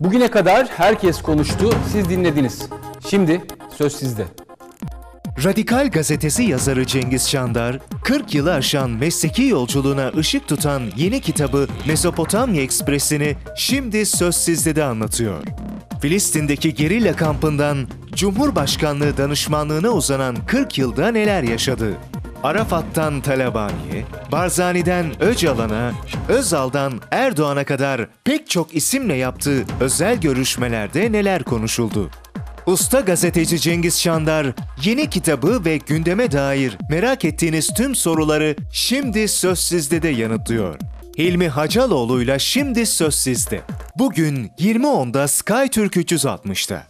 Bugüne kadar herkes konuştu, siz dinlediniz. Şimdi söz sizde. Radikal Gazetesi yazarı Cengiz Çandar, 40 yılı aşan mesleki yolculuğuna ışık tutan yeni kitabı Mezopotamya Ekspresi'ni şimdi Söz Sizde'de anlatıyor. Filistin'deki gerilla kampından Cumhurbaşkanlığı danışmanlığına uzanan 40 yılda neler yaşadı? Arafat'tan Talabani'ye, Barzani'den Öcalan'a, Özal'dan Erdoğan'a kadar pek çok isimle yaptığı özel görüşmelerde neler konuşuldu? Usta gazeteci Cengiz Şandar yeni kitabı ve gündeme dair merak ettiğiniz tüm soruları şimdi Söz Sizde de yanıtlıyor. Hilmi Hacaloğlu'yla şimdi Söz Sizde. Bugün 20.10'da Sky Türk 360'ta.